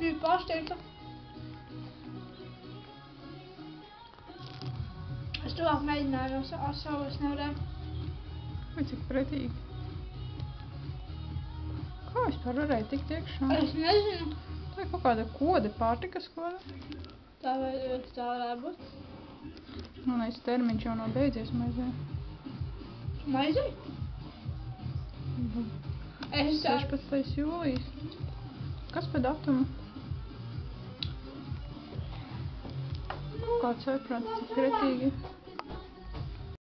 biju pārsteigta. Es tuvāk mēģināju ar sa- ar savu, es nevarēju. Vai cik pretīgi. Kā vispār varēja tikt iekšā? Es nezinu. Tā ir kaut kāda kode, pārtikas kode. Tā, vai, tā varētu būt. Manais termiņš jau nav beidzies maizē. Maizei? Es tā, 16. jūlijas. Kas pa datumu? Kāds saprāt, cik pretīgi.